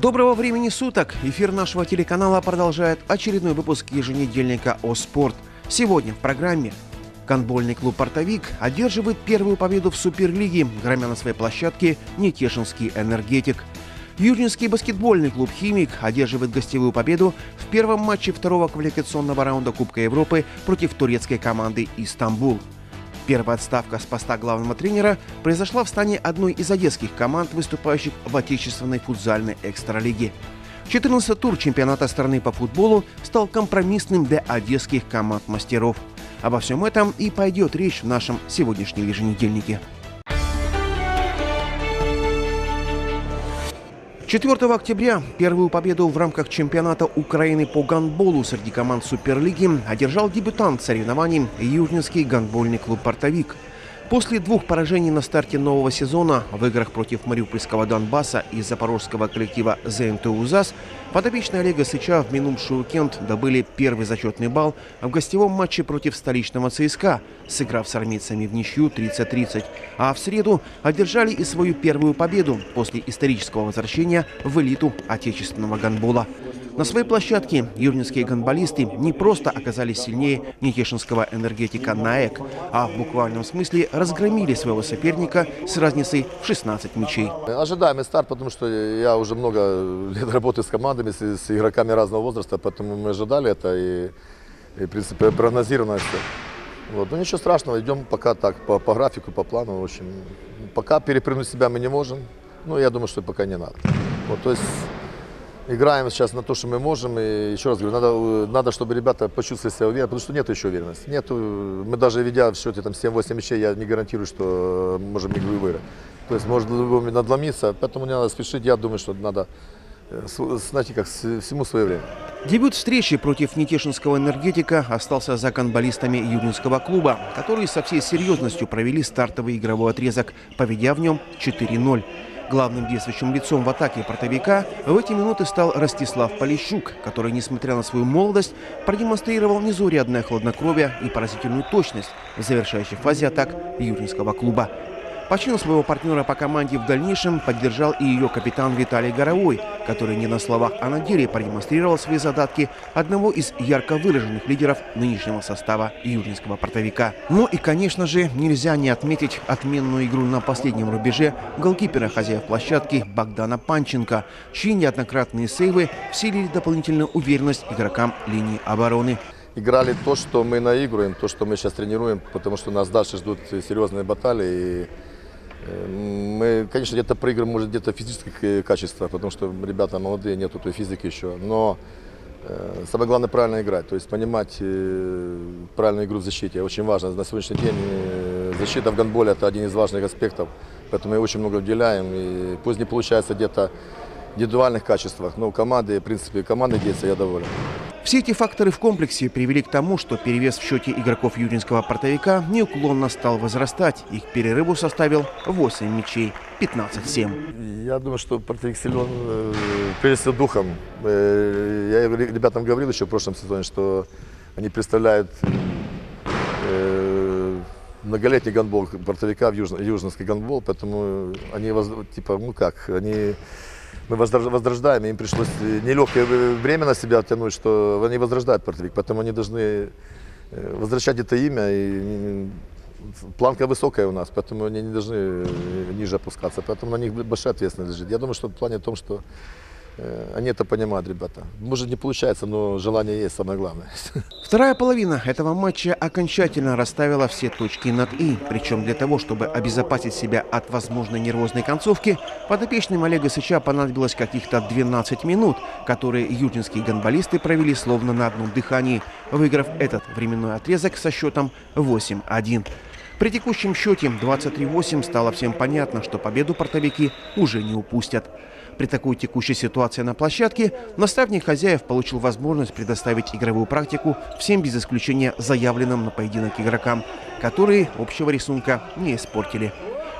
Доброго времени суток! Эфир нашего телеканала продолжает очередной выпуск еженедельника «О спорт». Сегодня в программе Гандбольный клуб «Портовик» одерживает первую победу в Суперлиге, громя на своей площадке Нетешинский «Энергетик». Южнинский баскетбольный клуб «Химик» одерживает гостевую победу в первом матче второго квалификационного раунда Кубка Европы против турецкой команды «Истамбул». Первая отставка с поста главного тренера произошла в стане одной из одесских команд, выступающих в отечественной футзальной экстралиге. 14 тур чемпионата страны по футболу стал компромиссным для одесских команд мастеров. Обо всем этом и пойдет речь в нашем сегодняшнем еженедельнике. 4 октября первую победу в рамках чемпионата Украины по гандболу среди команд Суперлиги одержал дебютант соревнований Южнинский гандбольный клуб «Портовик». После двух поражений на старте нового сезона в играх против Мариупольского Донбасса и запорожского коллектива ЗНТУ УЗАС подопечные Олега Сыча в минувший уикенд добыли первый зачетный балл в гостевом матче против столичного ЦСКА, сыграв с армейцами в ничью 30-30, а в среду одержали и свою первую победу после исторического возвращения в элиту отечественного гандбола. На своей площадке юрнинские гонболисты не просто оказались сильнее Нетешинского энергетика НАЭК, а в буквальном смысле разгромили своего соперника с разницей в 16 мячей. Ожидаемый старт, потому что я уже много лет работаю с командами, с, с игроками разного возраста, поэтому мы ожидали это и, и в принципе, прогнозировано все. Вот. Ну ничего страшного, идем пока так, по, по графику, по плану. В общем, пока перепрыгнуть себя мы не можем, ну я думаю, что пока не надо. Вот, то есть играем сейчас на то, что мы можем. И еще раз говорю, надо, надо чтобы ребята почувствовали себя уверенно, потому что нет еще уверенности. Нету, мы даже ведя в счете там 7-8 мячей, я не гарантирую, что можем игру выиграть. То есть может надломиться, поэтому не надо спешить. Я думаю, что надо э, знаете, как всему свое время. Дебют встречи против Нетешинского энергетика остался за канболистами Юринского клуба, которые со всей серьезностью провели стартовый игровой отрезок, поведя в нем 4-0. Главным действующим лицом в атаке портовика в эти минуты стал Ростислав Полищук, который, несмотря на свою молодость, продемонстрировал незаурядное хладнокровие и поразительную точность в завершающей фазе атак Юринского клуба. Почину своего партнера по команде в дальнейшем поддержал и ее капитан Виталий Горовой, который не на словах, а на деле продемонстрировал свои задатки одного из ярко выраженных лидеров нынешнего состава южинского портовика. Ну и, конечно же, нельзя не отметить отменную игру на последнем рубеже голкипера хозяев площадки Богдана Панченко, чьи неоднократные сейвы вселили дополнительную уверенность игрокам линии обороны играли то, что мы наигрываем, то, что мы сейчас тренируем, потому что нас дальше ждут серьезные баталии. И мы, конечно, где-то проигрываем, может, где-то физическое качество, потому что ребята молодые, нету той физики еще. Но э, самое главное правильно играть, то есть понимать э, правильную игру в защите. Очень важно. На сегодняшний день э, защита в гандболе это один из важных аспектов, поэтому мы очень много уделяем. И пусть не получается где-то индивидуальных качествах, но команды, в принципе, команды действия я доволен. Все эти факторы в комплексе привели к тому, что перевес в счете игроков юринского портовика неуклонно стал возрастать. Их перерыву составил 8 мячей, 15-7. Я думаю, что портовик силен э, духом. Э, я ребятам говорил еще в прошлом сезоне, что они представляют э, многолетний гандбол портовика в южный гандбол, поэтому они типа, ну как, они мы возрождаем, им пришлось нелегкое время на себя тянуть, что они возрождают Портовик, поэтому они должны э, возвращать это имя. И планка высокая у нас, поэтому они не должны э, ниже опускаться, поэтому на них большая ответственность лежит. Я думаю, что в плане том, что Э, они это понимают, ребята. Может не получается, но желание есть самое главное. Вторая половина этого матча окончательно расставила все точки над «и». Причем для того, чтобы обезопасить себя от возможной нервозной концовки, подопечным Олега Сыча понадобилось каких-то 12 минут, которые южинские гонболисты провели словно на одном дыхании, выиграв этот временной отрезок со счетом 8-1. При текущем счете 23-8 стало всем понятно, что победу портовики уже не упустят. При такой текущей ситуации на площадке наставник хозяев получил возможность предоставить игровую практику всем без исключения заявленным на поединок игрокам, которые общего рисунка не испортили.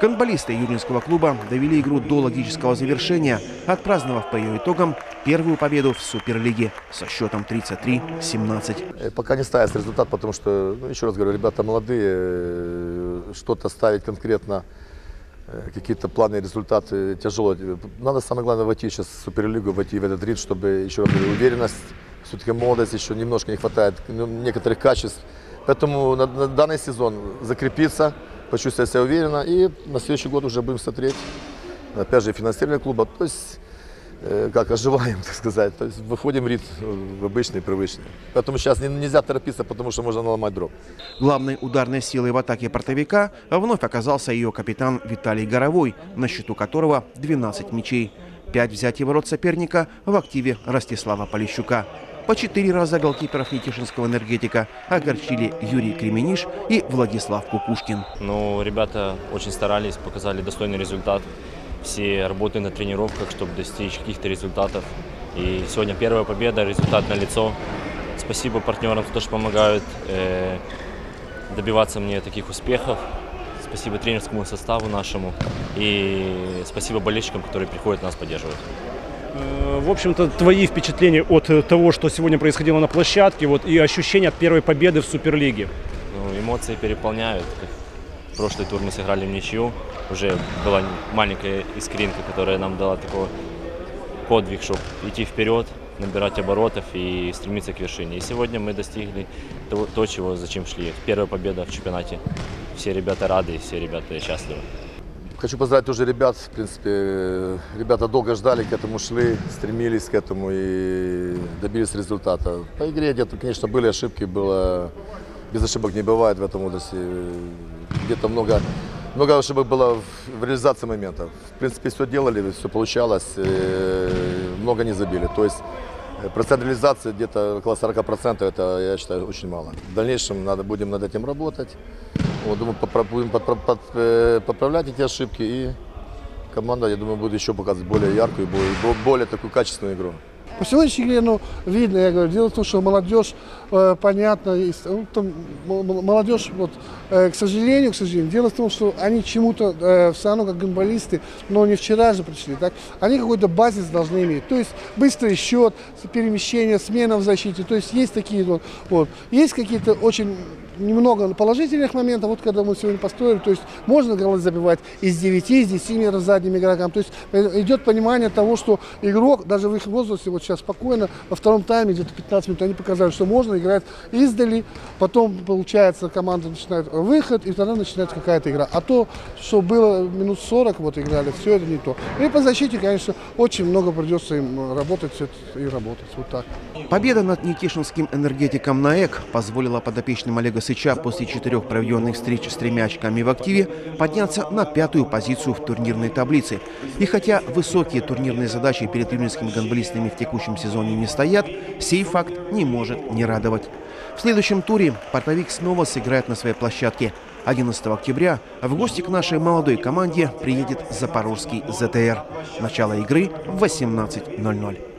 Гонболисты Юринского клуба довели игру до логического завершения, отпраздновав по ее итогам первую победу в Суперлиге со счетом 33-17. Э, пока не ставится результат, потому что, ну, еще раз говорю, ребята молодые, э, что-то ставить конкретно какие-то планы, результаты тяжелые. Надо самое главное войти сейчас в Суперлигу, войти в этот ритм, чтобы еще раз уверенность, все-таки молодость еще немножко не хватает ну, некоторых качеств. Поэтому на, на данный сезон закрепиться, почувствовать себя уверенно и на следующий год уже будем смотреть, опять же, финансирование клуба. То есть Э, как оживаем, так сказать. То есть выходим в ритм в обычный, привычный. Поэтому сейчас нельзя торопиться, потому что можно наломать дров. Главной ударной силой в атаке портовика вновь оказался ее капитан Виталий Горовой, на счету которого 12 мячей. Пять взятий ворот соперника в активе Ростислава Полищука. По четыре раза голкиперов Нетишинского энергетика огорчили Юрий Кремениш и Владислав Кукушкин. Ну, ребята очень старались, показали достойный результат все работы на тренировках, чтобы достичь каких-то результатов. И сегодня первая победа, результат на лицо. Спасибо партнерам, что тоже помогают э, добиваться мне таких успехов. Спасибо тренерскому составу нашему и спасибо болельщикам, которые приходят нас поддерживать. Э, в общем-то, твои впечатления от того, что сегодня происходило на площадке, вот, и ощущения от первой победы в Суперлиге? Ну, эмоции переполняют. Прошлый тур мы сыграли в ничью. Уже была маленькая искринка, которая нам дала такой подвиг, чтобы идти вперед, набирать оборотов и стремиться к вершине. И сегодня мы достигли того, то, чего зачем шли. Первая победа в чемпионате. Все ребята рады, все ребята счастливы. Хочу поздравить тоже ребят. В принципе, ребята долго ждали, к этому шли, стремились к этому и добились результата. По игре где-то, конечно, были ошибки, было без ошибок не бывает в этом области. Где-то много, много ошибок было в реализации моментов. В принципе, все делали, все получалось, э, много не забили. То есть э, процент реализации где-то около 40%, это, я считаю, очень мало. В дальнейшем надо, будем над этим работать. Вот, думаю, будем э, поправлять эти ошибки и команда, я думаю, будет еще показывать более яркую, более, более такую качественную игру. По сегодняшней игре, ну, видно, я говорю, дело в том, что молодежь, э, понятно, ну, там, молодежь, вот, э, к сожалению, к сожалению, дело в том, что они чему-то, э, все равно как гонболисты, но не вчера же пришли, так, они какой-то базис должны иметь, то есть быстрый счет, перемещение, смена в защите, то есть есть такие вот, вот. есть какие-то очень немного положительных моментов, вот когда мы сегодня построили, то есть можно голы забивать из 9, из 10 метров задним игрокам, то есть э, идет понимание того, что игрок, даже в их возрасте, вот сейчас спокойно, во втором тайме, где-то 15 минут, они показали, что можно играть издали, потом, получается, команда начинает выход, и тогда начинается какая-то игра. А то, что было минут 40, вот играли, все это не то. И по защите, конечно, очень много придется им работать и работать, вот так. Победа над Никишинским энергетиком НАЭК позволила подопечным Олега Сыча после четырех проведенных встреч с тремя очками в активе подняться на пятую позицию в турнирной таблице. И хотя высокие турнирные задачи перед юнинскими гонболистами в текущем сезоне не стоят, сей факт не может не радовать. В следующем туре Портовик снова сыграет на своей площадке. 11 октября в гости к нашей молодой команде приедет запорожский ЗТР. Начало игры в 18.00.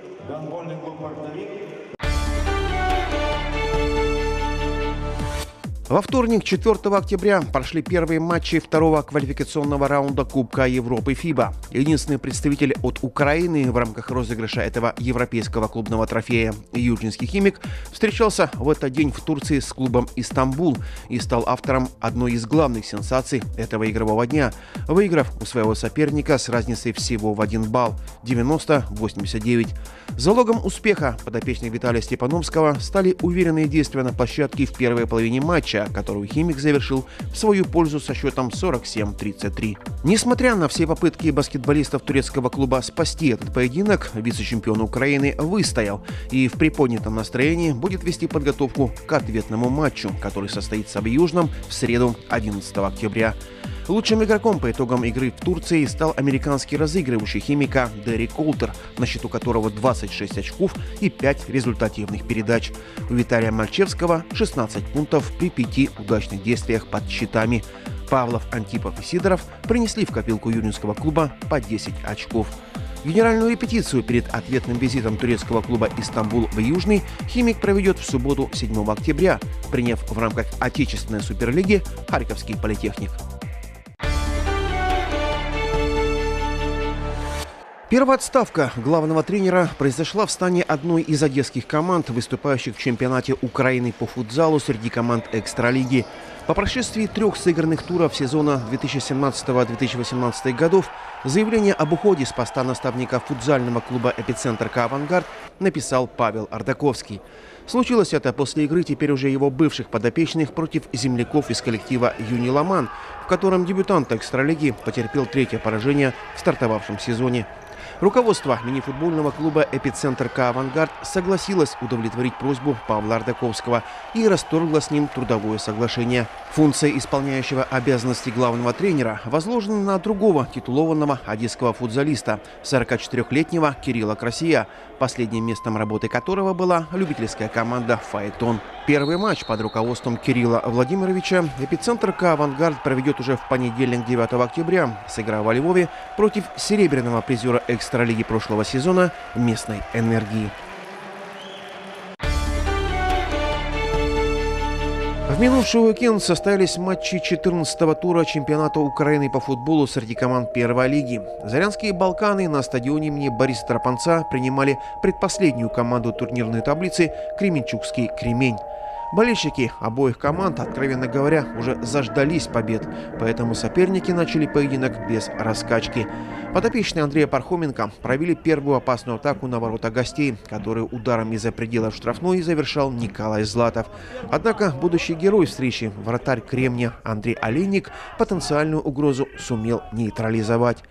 Во вторник, 4 октября, прошли первые матчи второго квалификационного раунда Кубка Европы ФИБА. Единственный представитель от Украины в рамках розыгрыша этого европейского клубного трофея Южинский химик встречался в этот день в Турции с клубом «Истамбул» и стал автором одной из главных сенсаций этого игрового дня, выиграв у своего соперника с разницей всего в один балл – 90-89. Залогом успеха подопечных Виталия Степановского стали уверенные действия на площадке в первой половине матча, матча, которую «Химик» завершил в свою пользу со счетом 47-33. Несмотря на все попытки баскетболистов турецкого клуба спасти этот поединок, вице-чемпион Украины выстоял и в приподнятом настроении будет вести подготовку к ответному матчу, который состоится в Южном в среду 11 октября. Лучшим игроком по итогам игры в Турции стал американский разыгрывающий химика Дерри Колтер, на счету которого 26 очков и 5 результативных передач. У Виталия Мальчевского 16 пунктов при 5 удачных действиях под щитами. Павлов, Антипов и Сидоров принесли в копилку юнинского клуба по 10 очков. Генеральную репетицию перед ответным визитом турецкого клуба «Истамбул» в Южный «Химик» проведет в субботу 7 октября, приняв в рамках Отечественной суперлиги Харьковский политехник. Первая отставка главного тренера произошла в стане одной из одесских команд, выступающих в чемпионате Украины по футзалу среди команд экстралиги. По прошествии трех сыгранных туров сезона 2017-2018 годов заявление об уходе с поста наставника футзального клуба «Эпицентр К-Авангард» написал Павел Ардаковский. Случилось это после игры теперь уже его бывших подопечных против земляков из коллектива «Юни Ламан», в котором дебютант экстралиги потерпел третье поражение в стартовавшем сезоне. Руководство мини-футбольного клуба «Эпицентр К Авангард» согласилось удовлетворить просьбу Павла Ардаковского и расторгло с ним трудовое соглашение. Функция исполняющего обязанности главного тренера возложена на другого титулованного одесского футзалиста, 44-летнего Кирилла Красия, последним местом работы которого была любительская команда «Фаэтон». Первый матч под руководством Кирилла Владимировича «Эпицентр К Авангард» проведет уже в понедельник 9 октября, сыграв во Львове против серебряного призера экстралиги прошлого сезона местной энергии. В минувший уикенд состоялись матчи 14-го тура чемпионата Украины по футболу среди команд первой лиги. Зарянские «Балканы» на стадионе имени Бориса Тропанца принимали предпоследнюю команду турнирной таблицы «Кременчугский Кремень». Болельщики обоих команд, откровенно говоря, уже заждались побед, поэтому соперники начали поединок без раскачки. Подопечные Андрея Пархоменко провели первую опасную атаку на ворота гостей, которую ударом из-за пределов штрафной завершал Николай Златов. Однако будущий герой встречи, вратарь Кремня Андрей Олейник, потенциальную угрозу сумел нейтрализовать.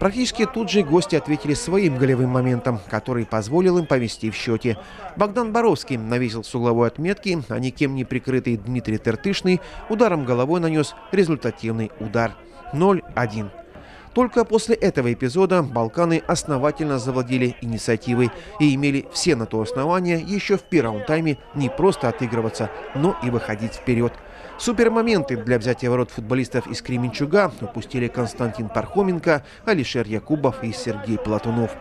Практически тут же гости ответили своим голевым моментом, который позволил им повести в счете. Богдан Боровский навесил с угловой отметки, а никем не прикрытый Дмитрий Тертышный ударом головой нанес результативный удар. 0-1. Только после этого эпизода Балканы основательно завладели инициативой и имели все на то основания еще в первом тайме не просто отыгрываться, но и выходить вперед. Супермоменты для взятия ворот футболистов из Кременчуга упустили Константин Пархоменко, Алишер Якубов и Сергей Платунов.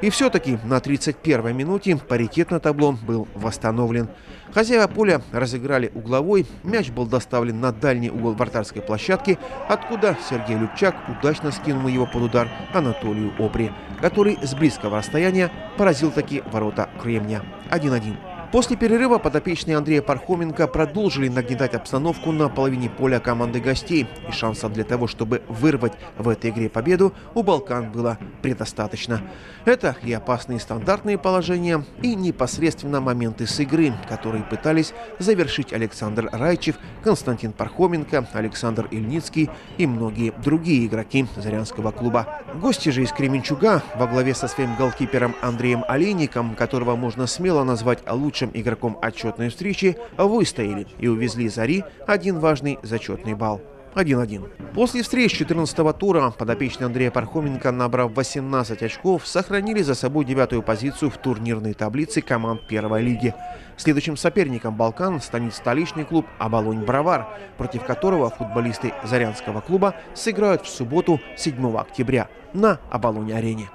И все-таки на 31-й минуте паритет на табло был восстановлен. Хозяева поля разыграли угловой, мяч был доставлен на дальний угол вратарской площадки, откуда Сергей Любчак удачно скинул его под удар Анатолию Опри, который с близкого расстояния поразил таки ворота Кремня. 1-1. После перерыва подопечные Андрея Пархоменко продолжили нагнетать обстановку на половине поля команды гостей. И шансов для того, чтобы вырвать в этой игре победу, у Балкан было предостаточно. Это и опасные стандартные положения, и непосредственно моменты с игры, которые пытались завершить Александр Райчев, Константин Пархоменко, Александр Ильницкий и многие другие игроки Зарянского клуба. Гости же из Кременчуга во главе со своим голкипером Андреем Олейником, которого можно смело назвать лучшим лучшим игроком отчетной встречи выстояли и увезли «Зари» один важный зачетный балл. 1-1. После встреч 14-го тура подопечные Андрея Пархоменко, набрав 18 очков, сохранили за собой девятую позицию в турнирной таблице команд первой лиги. Следующим соперником «Балкан» станет столичный клуб «Оболонь-Бровар», против которого футболисты Зарянского клуба сыграют в субботу 7 октября на «Оболонь-арене».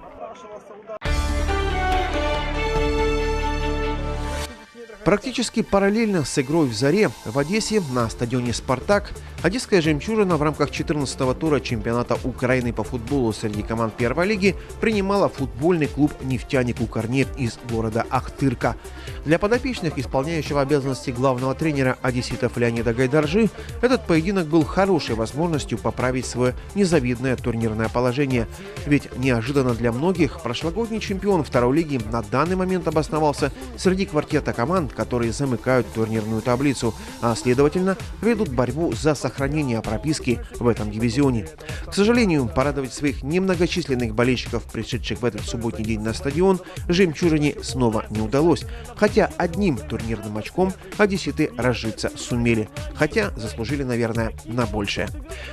Практически параллельно с игрой в «Заре» в Одессе на стадионе «Спартак» Одесская «Жемчужина» в рамках 14-го тура чемпионата Украины по футболу среди команд первой лиги принимала футбольный клуб «Нефтяник Укрнефть» из города Ахтырка. Для подопечных исполняющего обязанности главного тренера одесситов Леонида Гайдаржи этот поединок был хорошей возможностью поправить свое незавидное турнирное положение. Ведь неожиданно для многих прошлогодний чемпион второй лиги на данный момент обосновался среди квартета команд, которые замыкают турнирную таблицу, а следовательно ведут борьбу за сохранение прописки в этом дивизионе. К сожалению, порадовать своих немногочисленных болельщиков, пришедших в этот субботний день на стадион, «Жемчужине» снова не удалось. Хотя одним турнирным очком одесситы разжиться сумели. Хотя заслужили, наверное, на большее.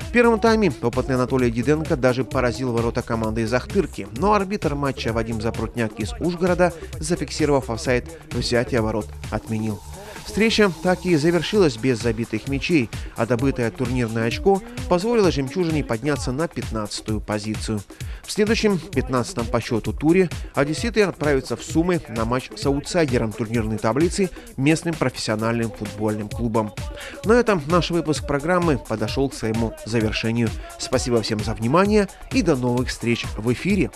В первом тайме опытный Анатолий Диденко даже поразил ворота команды из Ахтырки, но арбитр матча Вадим Запрутняк из Ужгорода, зафиксировав офсайд, взятие ворот отменил. Встреча так и завершилась без забитых мячей, а добытое турнирное очко позволило «Жемчужине» подняться на 15-ю позицию. В следующем, 15-м по счету туре, одесситы отправятся в Сумы на матч с аутсайдером турнирной таблицы местным профессиональным футбольным клубом. На этом наш выпуск программы подошел к своему завершению. Спасибо всем за внимание и до новых встреч в эфире.